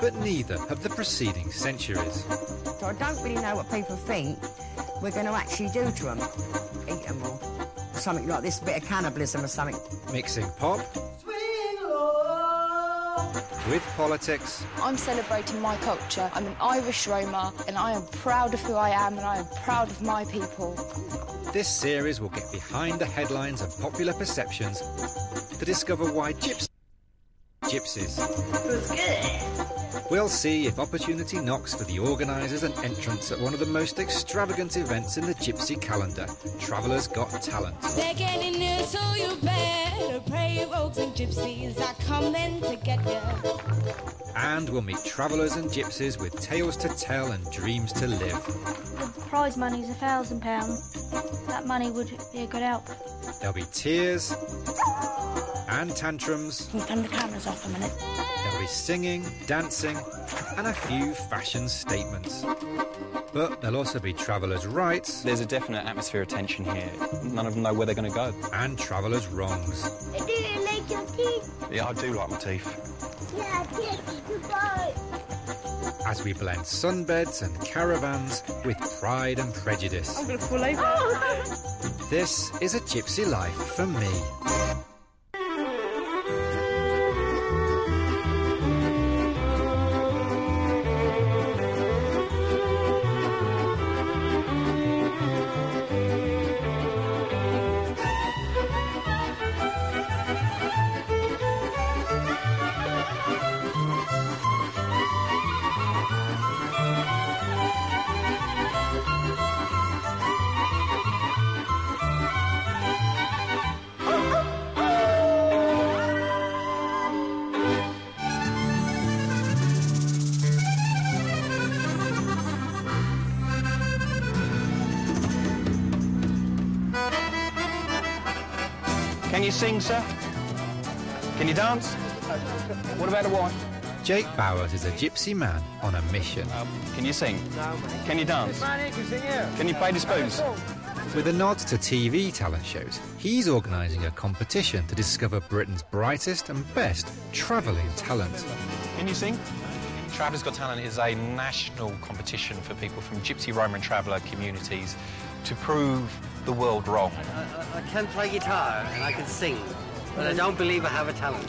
but neither have the preceding centuries. So I don't really know what people think we're going to actually do to them. Eat them or something like this, a bit of cannibalism or something. Mixing pop with politics I'm celebrating my culture. I'm an Irish Roma and I am proud of who I am and I am proud of my people. This series will get behind the headlines and popular perceptions to discover why gyps gypsies. We'll see if opportunity knocks for the organisers and entrants at one of the most extravagant events in the gypsy calendar, Travellers Got Talent. They're getting near, so you better pray folks and gypsies are coming to get you. And we'll meet travellers and gypsies with tales to tell and dreams to live. The prize money's a thousand pounds. That money would be a good help. There'll be tears and tantrums. Can you turn the cameras off a minute? There'll be singing, dancing, and a few fashion statements. But there'll also be travellers' rights There's a definite atmosphere of tension here. None of them know where they're going to go. and travellers' wrongs. Do you like your teeth? Yeah, I do like my teeth. Yeah, teeth. Goodbye. As we blend sunbeds and caravans with pride and prejudice. I'm going to fall over. This is a gypsy life for me. You sing, sir? Can you dance? What about a wife? Jake Bowers is a gypsy man on a mission. Um, can you sing? Can you dance? Can you play the spoons? With a nod to TV talent shows, he's organising a competition to discover Britain's brightest and best travelling talent. Can you sing? Travellers Got Talent is a national competition for people from Gypsy, Roma and Traveller communities to prove the world wrong. I can play guitar and I can sing, but I don't believe I have a talent.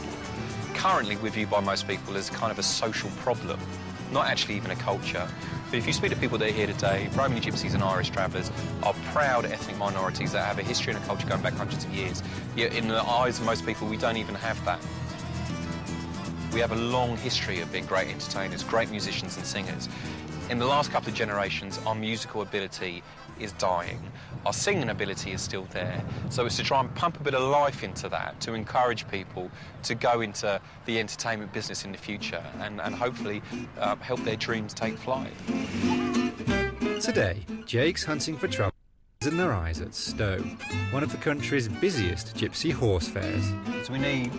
Currently, we're viewed by most people as kind of a social problem, not actually even a culture. But if you speak to people that are here today, Romany Gypsies and Irish travellers are proud ethnic minorities that have a history and a culture going back hundreds of years. Yet in the eyes of most people, we don't even have that. We have a long history of being great entertainers, great musicians and singers. In the last couple of generations, our musical ability is dying. Our singing ability is still there. So it's to try and pump a bit of life into that, to encourage people to go into the entertainment business in the future and, and hopefully uh, help their dreams take flight. Today, Jake's hunting for trouble in their eyes at Stow, one of the country's busiest gypsy horse fairs. So we need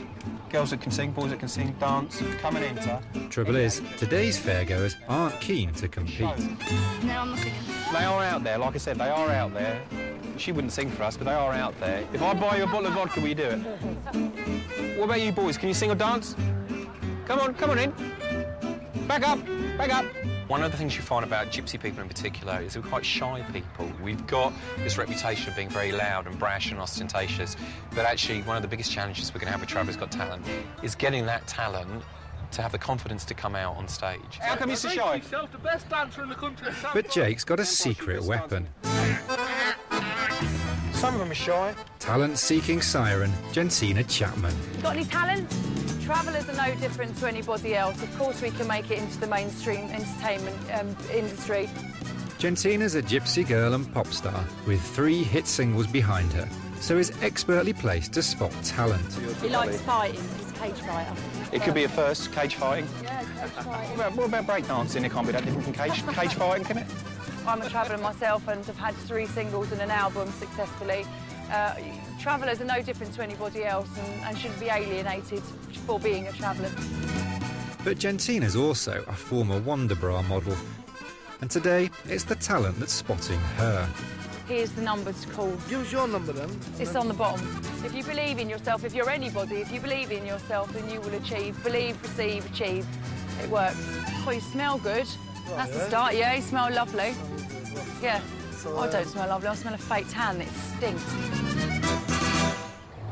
girls that can sing, boys that can sing, dance, come and enter. Trouble is, today's fairgoers aren't keen to compete. No, I'm not singing. They are out there, like I said, they are out there. She wouldn't sing for us, but they are out there. If I buy you a bottle of vodka, will you do it? What about you boys? Can you sing or dance? Come on, come on in. Back up, back up. One of the things you find about gypsy people in particular is they're quite shy people. We've got this reputation of being very loud and brash and ostentatious, but actually one of the biggest challenges we're going to have with Travellers Got Talent is getting that talent to have the confidence to come out on stage. How come you're so shy? the best dancer in the country. But Jake's got a secret weapon. Some of them are shy. Talent-seeking siren, Jentina Chapman. Got any talent? Travellers are no different to anybody else. Of course, we can make it into the mainstream entertainment um, industry. Jentina's a gypsy girl and pop star with three hit singles behind her, so is expertly placed to spot talent. He likes fighting. He's a cage fighter. It could be a first, cage fighting. Yeah, cage What fighting. about, what about breakdancing? It can't be that different from cage, cage fighting, can it? I'm a traveller myself and have had three singles and an album successfully. Uh, travellers are no different to anybody else and, and shouldn't be alienated for being a traveller. But Jentina's also a former Wonderbra model. And today, it's the talent that's spotting her. Here's the number to call. Give us your number then. It's on the bottom. If you believe in yourself, if you're anybody, if you believe in yourself, then you will achieve. Believe, receive, achieve. It works. Well, you smell good. That's the start, yeah, you smell lovely. Yeah. I oh, don't smell lovely, I smell a fake tan, it stinks.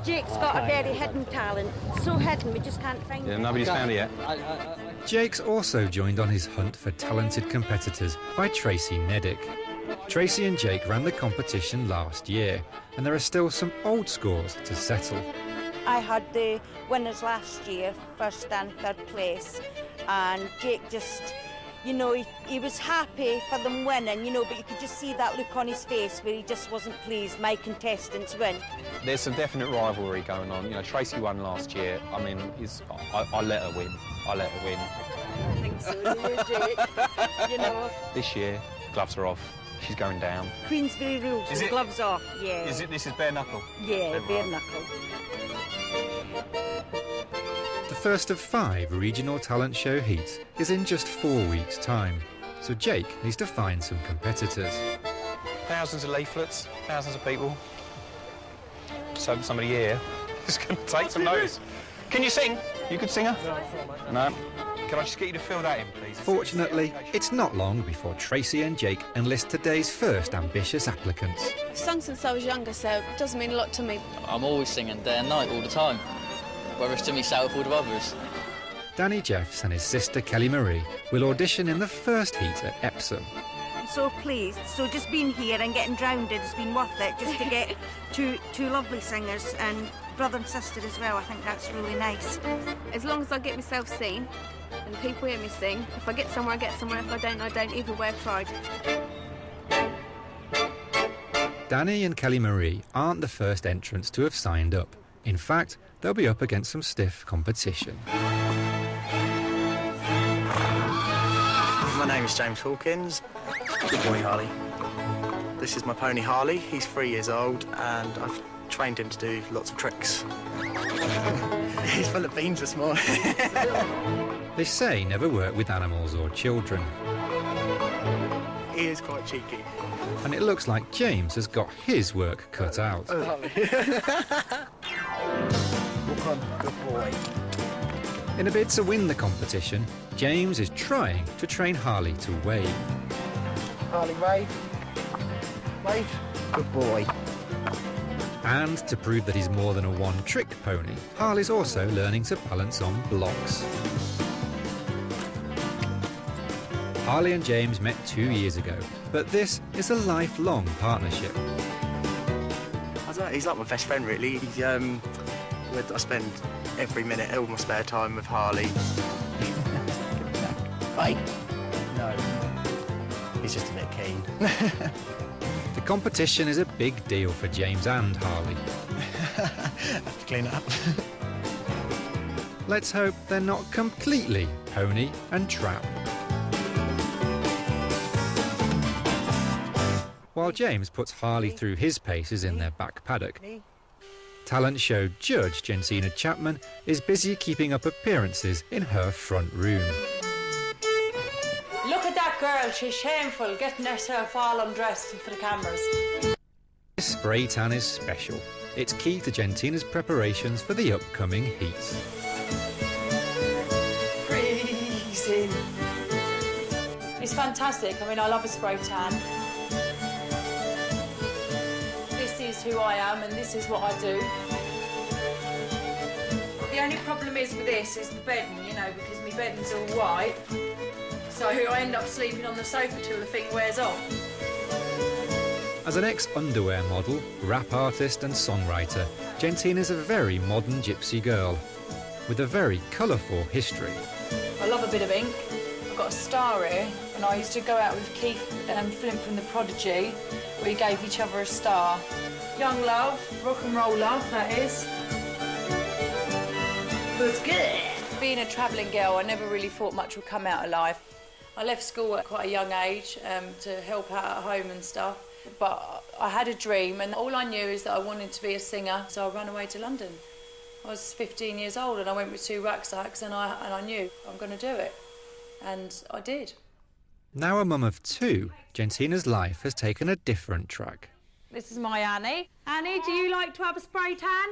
Jake's got a very hidden talent. So hidden, we just can't find it. Yeah, it. nobody's found it yet. Jake's also joined on his hunt for talented competitors by Tracy Neddick. Tracy and Jake ran the competition last year, and there are still some old scores to settle. I had the winners last year, first and third place, and Jake just, you know, he, he was happy for them winning, you know, but you could just see that look on his face where he just wasn't pleased. My contestants win. There's some definite rivalry going on. You know, Tracy won last year. I mean, is I, I let her win. I let her win. I think so, do you, Jake? you know, This year, gloves are off. She's going down. Queensberry rules, Is it- gloves off. Yeah. Is it? This is bare knuckle. Yeah, bare knuckle. The first of five regional talent show heats is in just four weeks' time, so Jake needs to find some competitors. Thousands of leaflets, thousands of people. So somebody here is going to take some notice. Can you sing? You could sing her? No. Can I just get you to fill that in, please? Fortunately, it's not long before Tracy and Jake enlist today's first ambitious applicants. I've sung since I was younger, so it doesn't mean a lot to me. I'm always singing day and night all the time, whether it's to myself or to others. Danny Jeffs and his sister Kelly Marie will audition in the first heat at Epsom. I'm so pleased. So just being here and getting drowned has been worth it just to get two two lovely singers and brother and sister as well. I think that's really nice. As long as I get myself seen and people hear me sing, if I get somewhere, I get somewhere. If I don't, I don't. Either way, I've tried. Danny and Kelly Marie aren't the first entrants to have signed up. In fact, they'll be up against some stiff competition. My name is James Hawkins. Good boy, Harley. This is my pony Harley. He's three years old and I've trained him to do lots of tricks. He's full of beans this morning. They say never work with animals or children, he is quite cheeky. and it looks like James has got his work cut out. Oh, Walk on, good boy. In a bid to win the competition, James is trying to train Harley to wave. Harley, wave. Wave. Good boy. And to prove that he's more than a one trick pony, Harley's also learning to balance on blocks. Harley and James met two years ago, but this is a lifelong partnership. I don't know, he's like my best friend, really. He's, um, I spend every minute of my spare time with Harley. Right? No. He's just a bit keen. The competition is a big deal for James and Harley. Have to clean it up. Let's hope they're not completely pony and trap. While James puts Harley through his paces in their back paddock, talent show judge Jensina Chapman is busy keeping up appearances in her front room. Look at that girl, she's shameful, getting herself all undressed for the cameras. This spray tan is special. It's key to Jentina's preparations for the upcoming heat. Freezing. It's fantastic. I mean, I love a spray tan. Is who I am and this is what I do. The only problem is with this is the bedding, you know, because my bedding's all white. So I end up sleeping on the sofa till the thing wears off. As an ex-underwear model, rap artist and songwriter, Jentina's a very modern gypsy girl with a very colourful history. I love a bit of ink. I've got a star here, and I used to go out with Keith um, Flint from The Prodigy. We gave each other a star. Young love, rock and roll love, that is. But good. Being a travelling girl, I never really thought much would come out alive. I left school at quite a young age um, to help out at home and stuff. But I had a dream, and all I knew is that I wanted to be a singer, so I ran away to London. I was 15 years old and I went with two rucksacks and I, and I knew I'm going to do it. And I did. Now a mum of two, Jentina's life has taken a different track. This is my Annie. Annie, do you like to have a spray tan?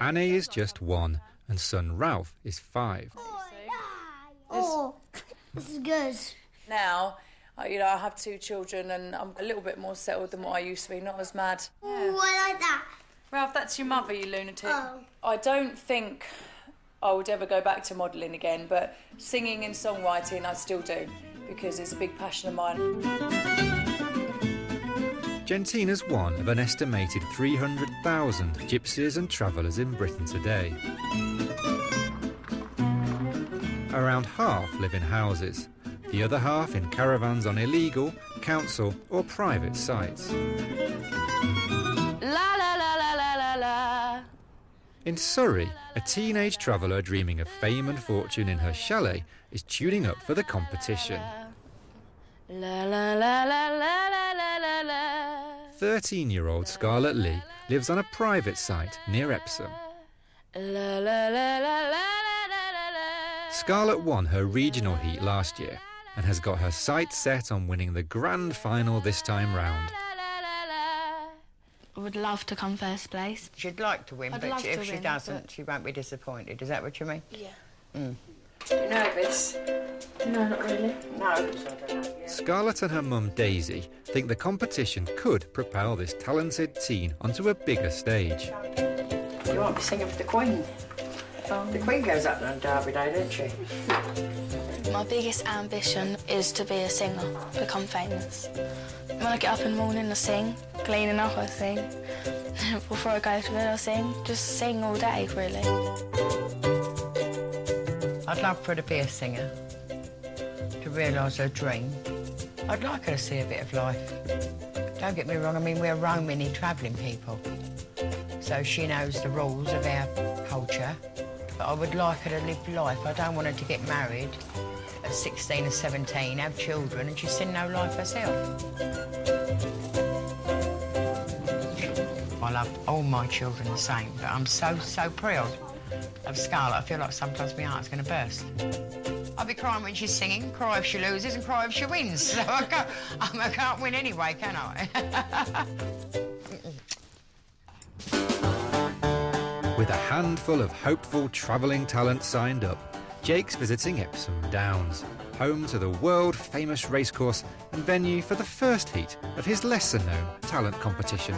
Annie is just one, and son Ralph is five. Oh, this is good. Now, uh, you know, I have two children and I'm a little bit more settled than what I used to be, not as mad. Ooh, I like that. Ralph, that's your mother, you lunatic. Oh. I don't think I would ever go back to modelling again, but singing and songwriting I still do because it's a big passion of mine. Jentina is one of an estimated 300,000 gypsies and travellers in Britain today. Around half live in houses, the other half in caravans on illegal, council, or private sites. La la la la la la la. In Surrey, a teenage traveller dreaming of fame and fortune in her chalet is tuning up for the competition. La la la la la la. 13 year old Scarlett Lee lives on a private site near Epsom. Scarlett won her regional heat last year and has got her sights set on winning the grand final this time round. I would love to come first place. She'd like to win, I'd but love if to she win, doesn't, but- she won't be disappointed. Is that what you mean? Yeah. Mm. Nervous? No, not really. No. Scarlett and her mum Daisy think the competition could propel this talented teen onto a bigger stage. You won't be singing for the Queen. Oh. The Queen goes up on Derby Day, doesn't she? My biggest ambition is to be a singer, become famous. When I get up in the morning, I sing. Cleaning up, I sing. Before I go to bed, I sing. Just sing all day, really. I'd love for her to be a singer, to realise her dream. I'd like her to see a bit of life. Don't get me wrong, I mean, we're Romany travelling people. So she knows the rules of our culture. But I would like her to live life. I don't want her to get married at 16 or 17, have children, and she's seen no life herself. I love all my children the same, but I'm so, so proud of Scarlett. I feel like sometimes my heart's going to burst. I'll be crying when she's singing, cry if she loses, and cry if she wins. So I can't, I can't win anyway, can I? With a handful of hopeful travelling talent signed up, Jake's visiting Epsom Downs, home to the world famous racecourse and venue for the first heat of his lesser known talent competition.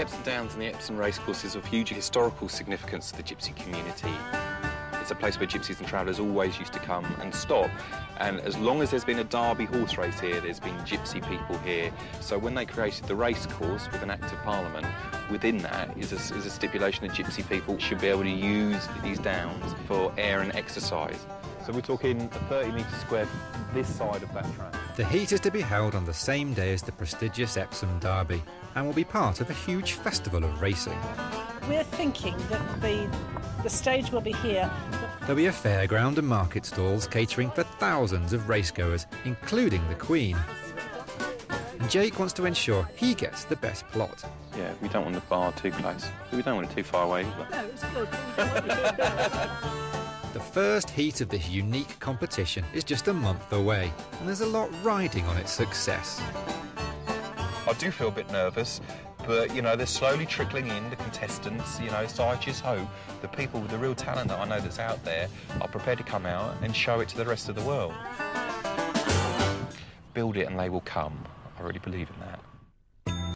Epsom Downs and the Epsom Racecourse is of huge historical significance to the gypsy community. It's a place where gypsies and travellers always used to come and stop. And as long as there's been a Derby horse race here, there's been gypsy people here. So when they created the racecourse with an Act of Parliament, within that is a, is a stipulation that gypsy people should be able to use these downs for air and exercise. So we're talking a 30 metre square this side of that track. The heat is to be held on the same day as the prestigious Epsom Derby and will be part of a huge festival of racing. We're thinking that the the stage will be here. There'll be a fairground and market stalls catering for thousands of racegoers, including the Queen. And Jake wants to ensure he gets the best plot. Yeah, we don't want the bar too close. We don't want it too far away either. No, it's good. The first heat of this unique competition is just a month away, and there's a lot riding on its success. I do feel a bit nervous, but you know they're slowly trickling in the contestants. You know, so I just hope the people with the real talent that I know that's out there are prepared to come out and show it to the rest of the world. Build it and they will come. I really believe in that.